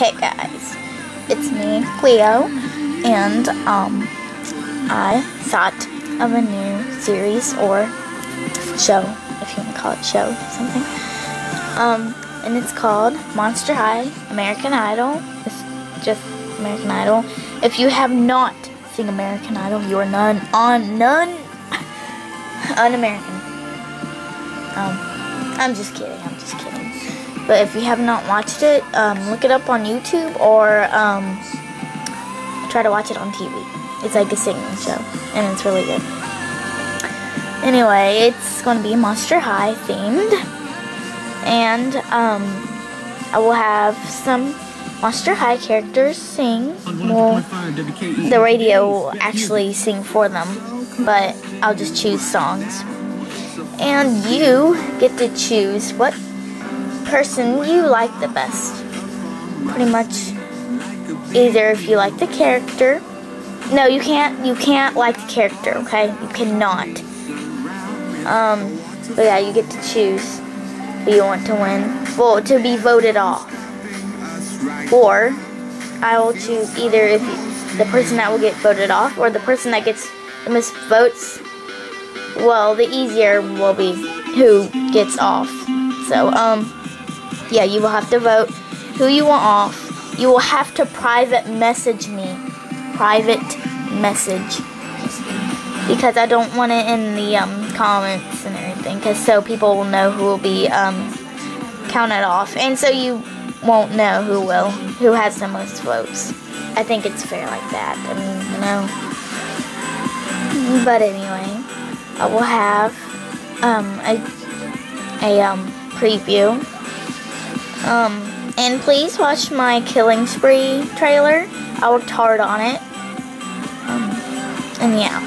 Hey guys, it's me, Cleo, and um, I thought of a new series or show, if you want to call it show, something. Um, and it's called Monster High American Idol. It's just American Idol. If you have not seen American Idol, you are none on none un-American. Um, I'm just kidding. But if you have not watched it, um, look it up on YouTube or um, try to watch it on TV. It's like a singing show, and it's really good. Anyway, it's going to be Monster High themed, and um, I will have some Monster High characters sing. Well, the radio will actually sing for them, but I'll just choose songs. And you get to choose what person you like the best. Pretty much either if you like the character. No, you can't you can't like the character, okay? You cannot. Um but yeah, you get to choose who you want to win. Well, to be voted off. Or I will choose either if you, the person that will get voted off or the person that gets the most votes. Well, the easier will be who gets off. So, um yeah, you will have to vote who you want off. You will have to private message me. Private message. Because I don't want it in the um, comments and everything. Because so people will know who will be um, counted off. And so you won't know who will, who has the most votes. I think it's fair like that. I mean, you know. But anyway, I will have um, a, a um, preview um, and please watch my Killing Spree trailer. I worked hard on it. Um, and yeah.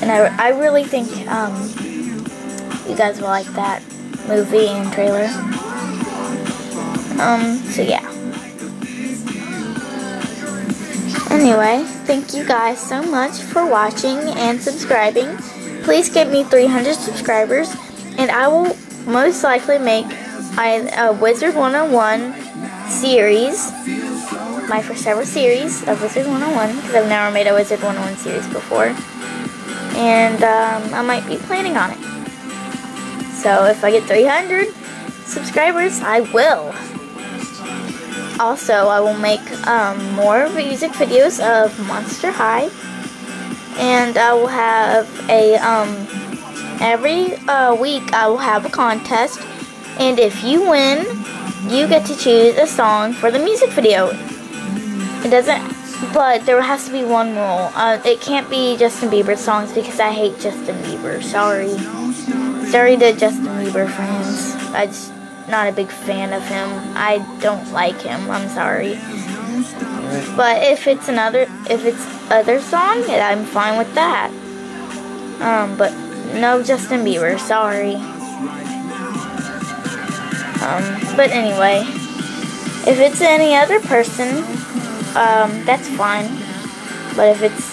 And I, I really think, um, you guys will like that movie and trailer. Um, so yeah. Anyway, thank you guys so much for watching and subscribing. Please get me 300 subscribers, and I will most likely make a Wizard 101 series, my first ever series of Wizard 101, because I've never made a Wizard 101 series before. And um, I might be planning on it. So if I get 300 subscribers, I will. Also, I will make um, more music videos of Monster High. And I will have a, um, every uh, week I will have a contest and if you win, you get to choose a song for the music video. It doesn't, but there has to be one rule. Uh, it can't be Justin Bieber songs because I hate Justin Bieber. Sorry. Sorry to Justin Bieber fans. I'm not a big fan of him. I don't like him. I'm sorry. But if it's another, if it's other song, I'm fine with that. Um, but no Justin Bieber. Sorry. Um, but anyway, if it's any other person, um, that's fine. But if it's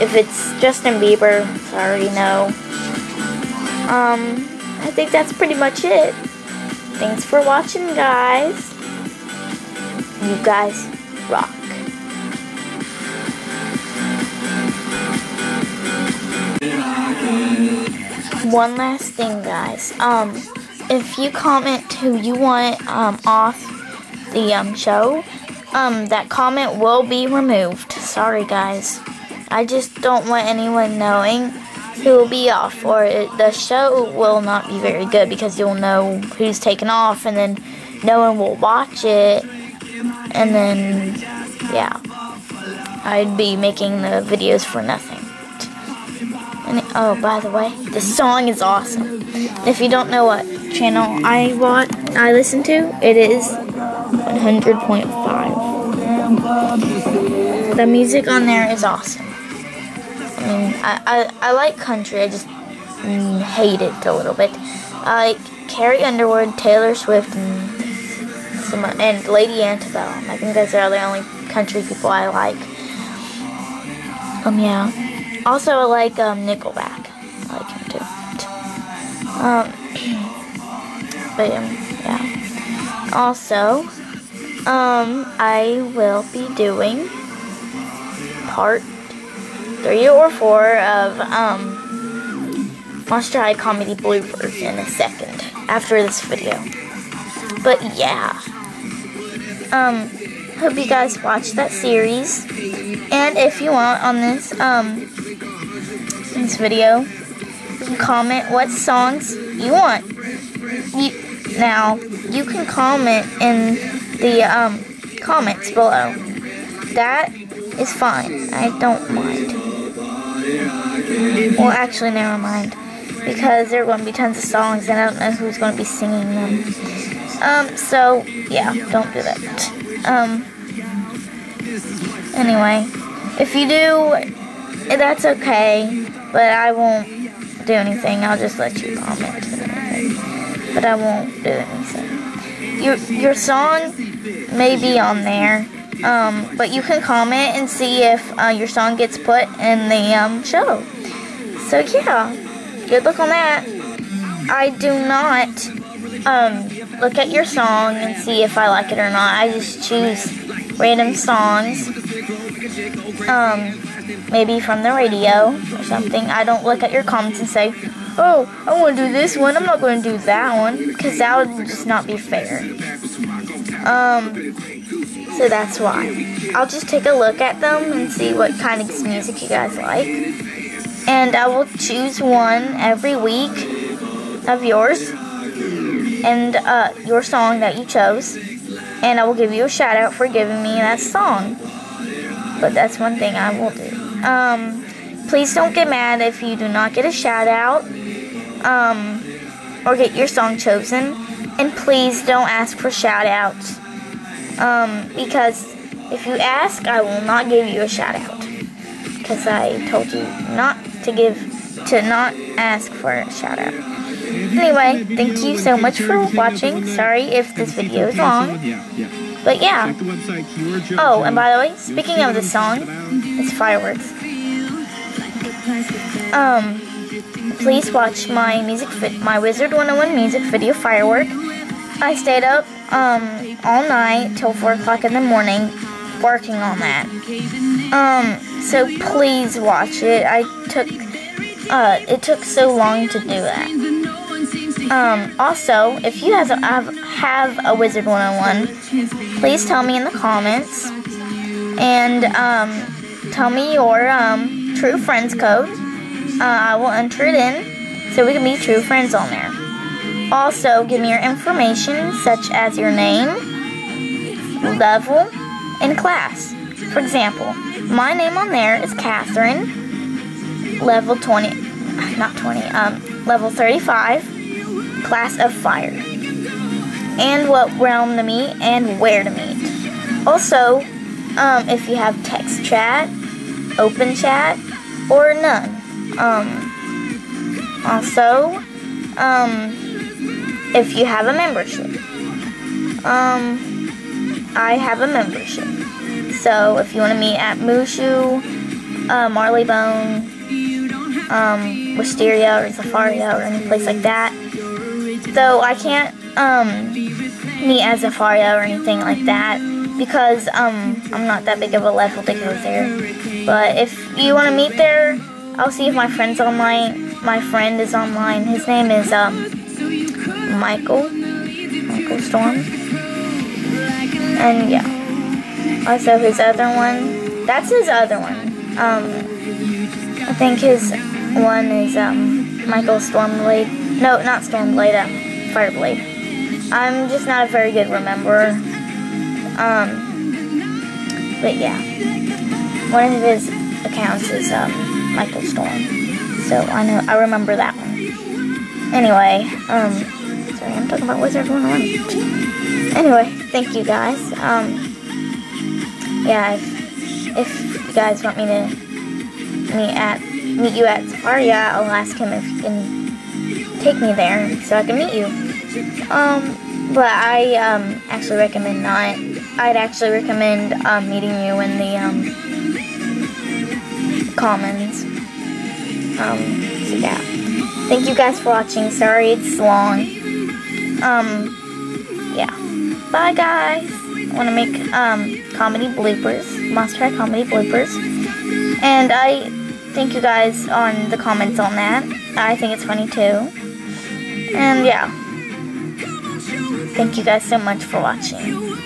if it's Justin Bieber, sorry, no. Um, I think that's pretty much it. Thanks for watching, guys. You guys rock. One last thing, guys. Um, if you comment who you want um, off the um, show, um, that comment will be removed. Sorry, guys. I just don't want anyone knowing who will be off, or it, the show will not be very good because you'll know who's taken off, and then no one will watch it, and then, yeah. I'd be making the videos for nothing. And, oh, by the way, the song is awesome. If you don't know what channel I watch, I listen to, it is 100.5. The music on there is awesome. I mean, I, I, I like country, I just mm, hate it a little bit. I like Carrie Underwood, Taylor Swift, and, some, and Lady Antebellum. I think those are the only country people I like. Um, yeah. Also, I like um, Nickelback. I like him too. Um, but um, yeah. Also, um, I will be doing part three or four of um, Monster High Comedy Bloopers in a second after this video. But yeah, um, hope you guys watch that series. And if you want on this um this video, you can comment what songs you want. You now you can comment in the um comments below. That is fine. I don't mind. Well, actually, never mind. Because there are going to be tons of songs and I don't know who's going to be singing them. Um, so, yeah, don't do that. Um, anyway, if you do, that's okay, but I won't do anything. I'll just let you comment But I won't do anything. Your, your song may be on there, um, but you can comment and see if uh, your song gets put in the um, show. So yeah, good luck on that. I do not um, look at your song and see if I like it or not. I just choose random songs, um, maybe from the radio or something. I don't look at your comments and say, oh, I want to do this one. I'm not going to do that one because that would just not be fair. Um, so that's why. I'll just take a look at them and see what kind of music you guys like. And I will choose one every week of yours and uh, your song that you chose. And I will give you a shout out for giving me that song. But that's one thing I will do. Um, please don't get mad if you do not get a shout out um, or get your song chosen. And please don't ask for shout outs. Um, because if you ask, I will not give you a shout out. Because I told you not to give, to not ask for a shout out. Anyway, thank you so much for watching. Sorry if this video is long. But yeah. Oh, and by the way, speaking of the song, it's fireworks. Um, please watch my music my Wizard 101 music video firework. I stayed up um all night till four o'clock in the morning working on that. Um, so please watch it. I took uh it took so long to do that. Um, also, if you have, have, have a Wizard 101, please tell me in the comments. And um, tell me your um, true friends code. Uh, I will enter it in so we can be true friends on there. Also, give me your information, such as your name, level, and class. For example, my name on there is Catherine, level 20, not 20, um, level 35 class of fire, and what realm to meet and where to meet. Also, um, if you have text chat, open chat, or none. Um, also, um, if you have a membership. Um, I have a membership. So if you want to meet at MooShu, uh, Marleybone, um, Wysteria or Zafaria or any place like that, Though I can't um, meet at a Faria or anything like that because um, I'm not that big of a level to go there. But if you want to meet there, I'll see if my friend's online. My friend is online. His name is um, Michael. Michael Storm. And yeah. Also his other one. That's his other one. Um, I think his one is um, Michael Stormblade. No, not Stormblade, um, Fireblade. I'm just not a very good rememberer. Um, but yeah. One of his accounts is, um, Michael Storm. So I know, I remember that one. Anyway, um, sorry, I'm talking about Wizard 101. Anyway, thank you guys. Um, yeah, if, if you guys want me to meet at meet you at Zafaria, I'll ask him if he can take me there so I can meet you. Um, but I um, actually recommend not. I'd actually recommend um, meeting you in the um, commons. Um, so yeah. Thank you guys for watching. Sorry it's long. Um, yeah. bye guys. I want to make um, comedy bloopers, Monster High comedy bloopers. And I thank you guys on the comments on that. I think it's funny too. And yeah. Thank you guys so much for watching.